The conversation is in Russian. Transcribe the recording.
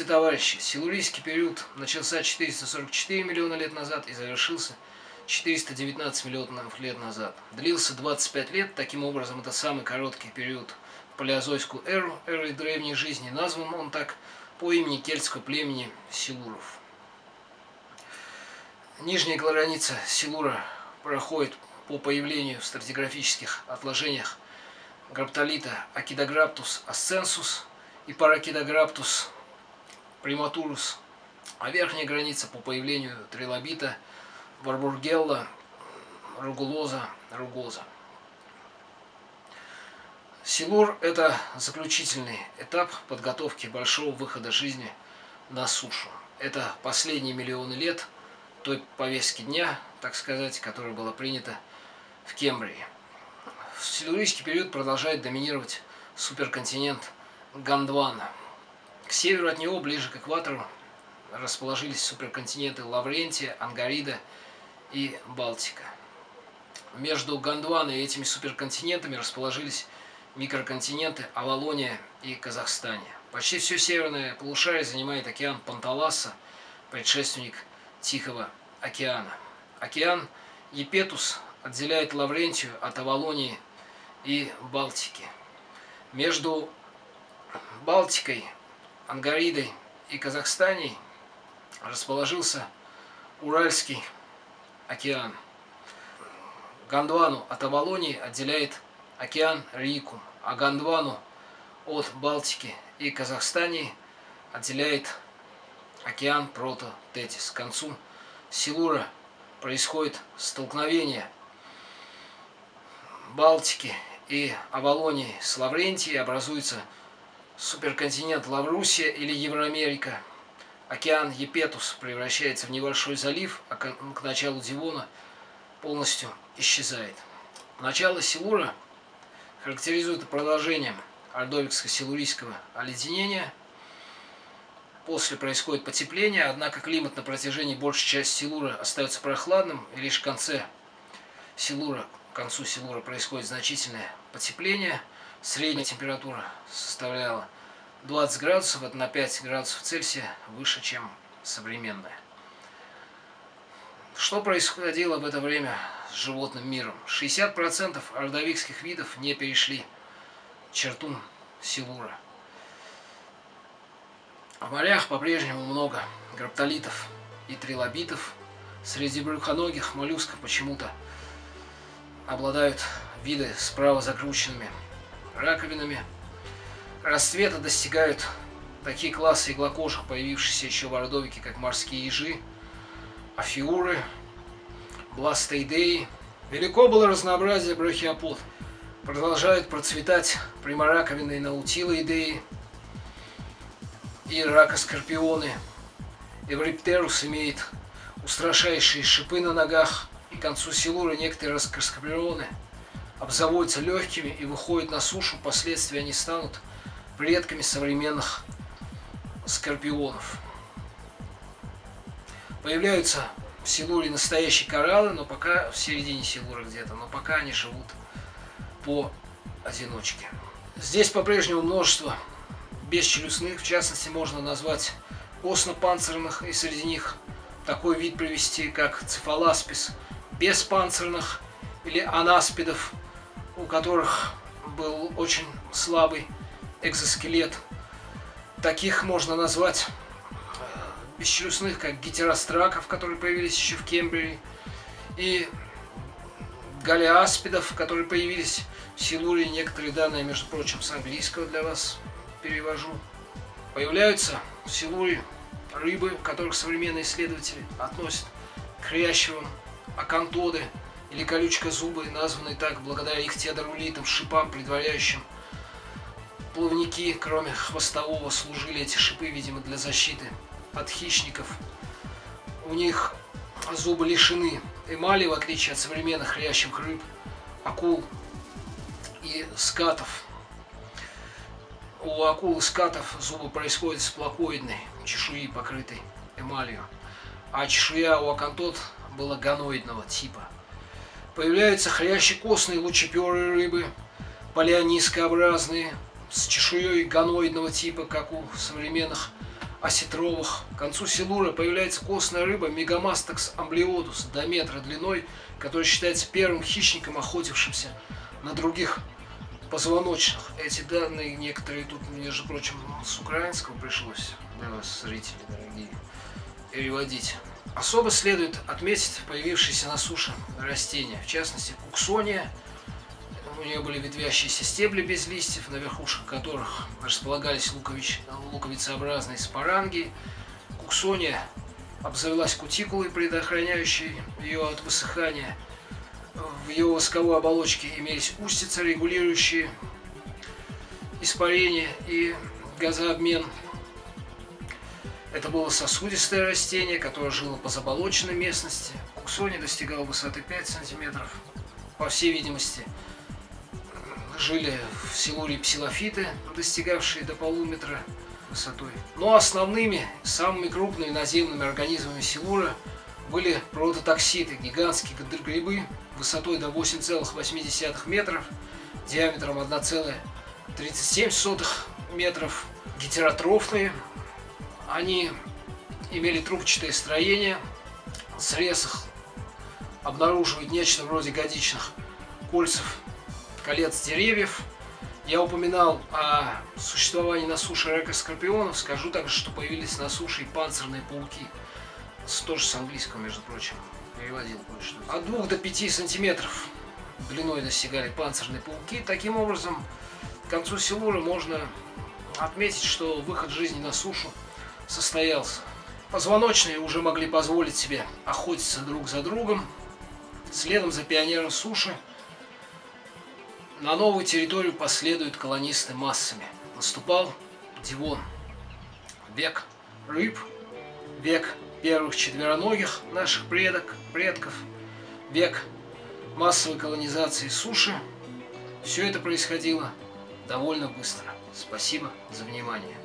Здравствуйте, товарищи! Силурийский период начался 444 миллиона лет назад и завершился 419 миллионов лет назад. Длился 25 лет, таким образом это самый короткий период в палеозойскую эру, эры древней жизни. Назван он так по имени кельтского племени Силуров. Нижняя граница Силура проходит по появлению в стратиграфических отложениях граптолита Akidograptus ascensus и Parakidograptus praematurus, а верхняя граница по появлению трилобита Warburgella rugulosa rugosa. Силур – это заключительный этап подготовки большого выхода жизни на сушу. Это последние миллионы лет той повестки дня, так сказать, которая была принята в Кембрии. В силурийский период продолжает доминировать суперконтинент Гондвана. К северу от него, ближе к экватору, расположились суперконтиненты Лаврентия, Ангарида и Балтика. Между Гондваной и этими суперконтинентами расположились микроконтиненты Авалония и Казахстане. Почти все северное полушарие занимает океан Панталаса, предшественник Тихого океана. Океан Епетус отделяет Лаврентию от Авалонии и Балтики. Между Балтикой, Ангаридой и Казахстанией расположился Уральский океан. Гондвану от Авалонии отделяет океан Рикум, а Гондвану от Балтики и Казахстании отделяет океан Прото-Тетис. К концу Силура происходит столкновение Балтики и Авалонии с Лаврентией, образуется суперконтинент Лаврусия или Евроамерика. Океан Епетус превращается в небольшой залив, а к началу Дивона полностью исчезает. Начало Силура характеризует продолжением ордовикско-силурийского оледенения. После происходит потепление, однако климат на протяжении большей части Силура остается прохладным, и лишь в конце Силура к концу Силура происходит значительное потепление. Средняя температура составляла 20 градусов, это на 5 градусов Цельсия выше, чем современная. Что происходило в это время с животным миром? 60% ордовикских видов не перешли черту Силура. В морях по-прежнему много граптолитов и трилобитов. Среди брюхоногих моллюсков почему-то обладают виды с право закрученными раковинами. Расцвета достигают такие классы иглокожих, появившиеся еще в Ордовике, как морские ежи, афиуры, бластоидеи. Велико было разнообразие брахиопод. Продолжают процветать примараковинные наутилоидеи и ракоскорпионы. Эвриптерус имеет устрашающие шипы на ногах, и к концу силуры некоторые раскоскоплены обзаводятся легкими и выходят на сушу, впоследствии они станут предками современных скорпионов. Появляются в Силуре настоящие кораллы, но пока в середине Силура где-то, но пока они живут по одиночке. Здесь по-прежнему множество бесчелюстных, в частности можно назвать оснопанцирных, и среди них такой вид привести, как цефаласпис, беспанцирных или анаспидов, у которых был очень слабый экзоскелет. Таких можно назвать э, бесчелюстных, как гетеростраков, которые появились еще в Кембрии, и галиаспидов, которые появились в Силуре. Некоторые данные, между прочим, с английского для вас перевожу. Появляются в Силуре рыбы, которых современные исследователи относят к хрящевым, акантоды или колючка зубы, названные так благодаря их теодорулитам, шипам, предваряющим плавники, кроме хвостового, служили эти шипы, видимо, для защиты от хищников. У них зубы лишены эмали, в отличие от современных хрящих рыб, акул и скатов. У акул и скатов зубы происходят с плакоидной чешуи, покрытой эмалью, а чешуя у акантот была ганоидного типа. Появляются хрящекостные лучеперые рыбы, палеонискообразные, с чешуей ганоидного типа, как у современных осетровых. К концу силура появляется костная рыба Мегамастекс амблиодус до метра длиной, который считается первым хищником, охотившимся на других позвоночных. Эти данные некоторые тут, между прочим, с украинского пришлось для зрители дорогие, переводить. Особо следует отметить появившиеся на суше растения, в частности куксония. У нее были ветвящиеся стебли без листьев, на верхушках которых располагались лукович, луковицеобразные споранги. Куксония обзавелась кутикулой, предохраняющей ее от высыхания. В ее восковой оболочке имелись устицы, регулирующие испарение и газообмен это было сосудистое растение, которое жило по заболоченной местности. Куксони достигал высоты 5 сантиметров. По всей видимости, жили в силуре псилофиты, достигавшие до полуметра высотой. Но основными, самыми крупными наземными организмами силура были прототокситы, гигантские грибы высотой до 8,8 метров, диаметром 1,37 метров, гетеротрофные, они имели трубчатое строение, срез их обнаруживает нечто вроде годичных кольцев колец деревьев. Я упоминал о существовании на суше рака скорпионов. Скажу также, что появились на суше и панцирные пауки. Тоже с английского, между прочим, переводил кое-что. От 2 до 5 сантиметров длиной достигали панцирные пауки. Таким образом, к концу Силура можно отметить, что выход жизни на сушу состоялся. Позвоночные уже могли позволить себе охотиться друг за другом. Следом за пионером суши на новую территорию последуют колонисты массами. Наступал Дивон. Век рыб, век первых четвероногих наших предок, предков, век массовой колонизации суши. Все это происходило довольно быстро. Спасибо за внимание.